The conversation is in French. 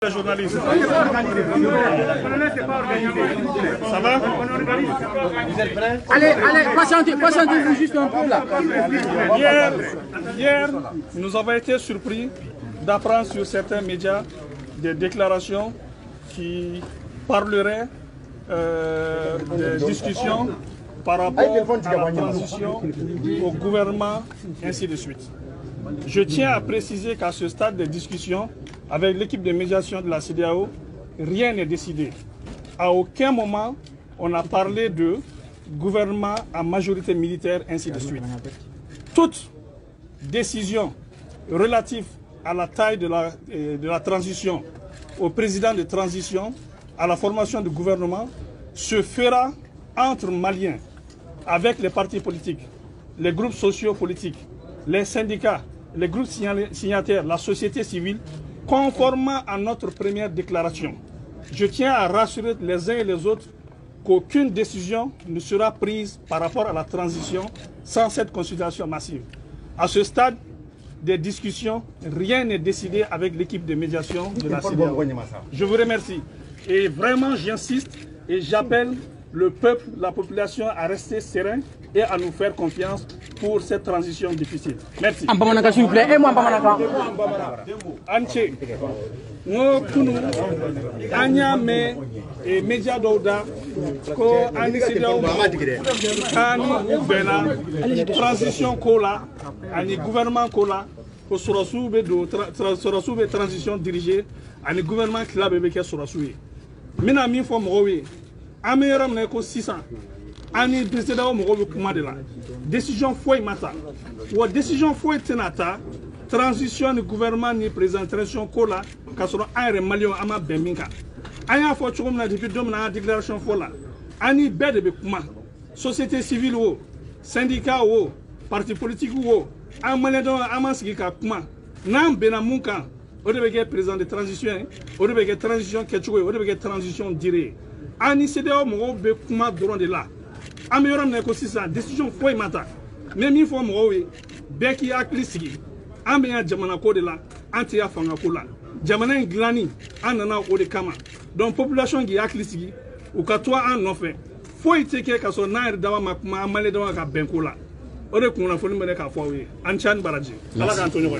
Les journalistes. Ça va? Allez, allez, patientez, patientez-vous juste un peu là. hier, hier, nous avons été surpris d'apprendre sur certains médias des déclarations qui parleraient euh, des discussions par rapport à la transition au gouvernement, ainsi de suite. Je tiens à préciser qu'à ce stade des discussions, avec l'équipe de médiation de la CDAO, rien n'est décidé. À aucun moment, on a parlé de gouvernement à majorité militaire, ainsi de suite. Toute décision relative à la taille de la, euh, de la transition, au président de transition, à la formation du gouvernement, se fera entre Maliens, avec les partis politiques, les groupes sociaux-politiques, les syndicats, les groupes signataires, la société civile, conformément à notre première déclaration. Je tiens à rassurer les uns et les autres qu'aucune décision ne sera prise par rapport à la transition sans cette consultation massive. À ce stade des discussions, rien n'est décidé avec l'équipe de médiation de la CEDEAO. Je vous remercie. Et vraiment, j'insiste et j'appelle le peuple, la population à rester serein et à nous faire confiance pour cette transition difficile. Merci. En Bamanaka, s'il vous plaît. Et moi en Bamanaka. Anche, ngo kunu anya me e media dɔw da ko ani CEDEAO k'ani u bɛnna transition ko la ani gouvernement ko la ko sɔrɔsiw bɛ don tra- tra- sɔrɔsiw bɛ transition diriger ani gouvernement tila bɛɛ bɛ kɛ sɔrɔsiw ye n bɛna min fɔ mɔgɔw ye an bɛ yɔrɔ min na i ko sisan. An ni CEDEAO mɔgɔw bɛ kuma de la. Transition ni gouvernement ni président transition ko la k'a sɔrɔ an yɛrɛ maliyɛnw ma bɛn min kan na déclaration fɔ la. De bɛ kuma société civile wo syndicat wo parti politique wo an maliyɛn dɔrɔn an ka kuma n'an bɛnna mun de de transition ye de transition kɛcogo ye o de transition dire ye an ni CEDEAO mɔgɔw bɛ kuma dɔrɔn de la. An bɛ yɔrɔ min na ko sisan décision foyi ma ta n bɛ min fɔ mɔgɔw ye bɛɛ k'i hakili sigi an bɛ yan jamana ko de la an tɛ yan fanga ko la. Jamana in dilanni an nana o de kama. Donc population k'i hakili sigi u ka to an nɔfɛ foyi tɛ kɛ ka sɔrɔ n'an yɛrɛ dama ma kuma an maliyɛn dama ka bɛn ko la. O de kunnafoni bɛ ne k'a fɔ aw ye an ni ca ni baraji ala k'an to ɲɔgɔn ye